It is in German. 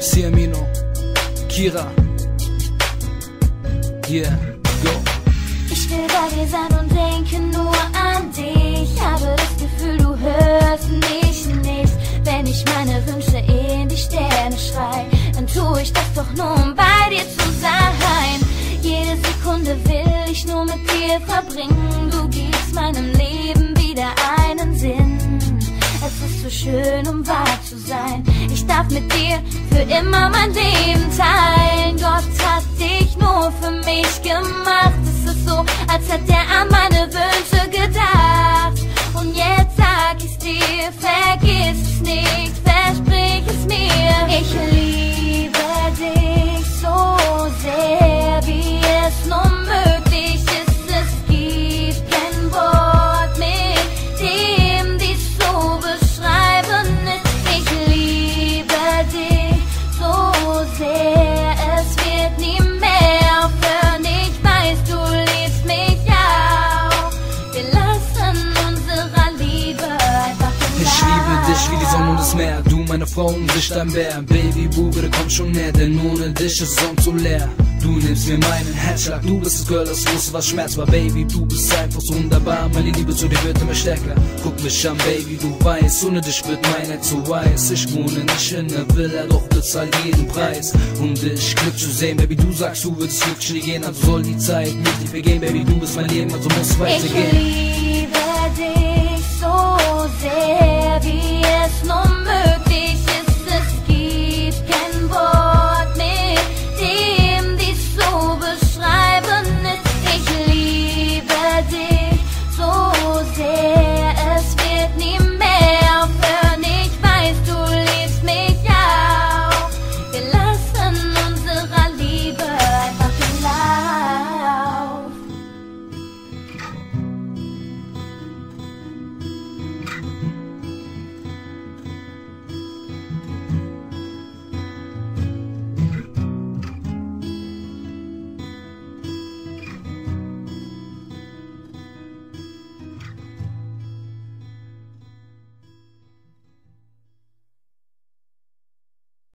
Tiamino, Kira. Yeah, go. Ich will bei dir sein und denke nur an dich. Habe das Gefühl, du hörst mich nicht. Wenn ich meine Wünsche in die Sterne schrei, dann tue ich das doch nur, um bei dir zu sein. Jede Sekunde will ich nur mit dir verbringen. Du gibst meinem Leben. Es ist zu schön, um wahr zu sein. Ich darf mit dir für immer mein Leben teilen. Gott hat dich nur für mich gemacht. Es ist so, als hätte er an meine Wünsche gedacht. Und jetzt sag ich's dir, vergiss es nicht, versprich es mir. Ich liebe dich wie die Sonne und das Meer. Du, meine Frau und ich dein Bär. Baby, Bube, komm schon näher, denn ohne dich ist Song zu leer. Du nimmst mir meinen Herzschlag, du bist das Girl, das wusste, was Schmerz war, Baby. Du bist einfach so wunderbar, meine Liebe zu dir wird immer stärker. Guck mich an, Baby, du weißt, ohne dich wird meine zu weiß. Ich wohne nicht in der Villa, doch bezahl jeden Preis. Und ich Glück zu sehen, Baby, du sagst, du würdest glücklich nie gehen, also soll die Zeit dir vergehen, Baby, du bist mein Leben, also muss Ich weitergehen. liebe dich so sehr.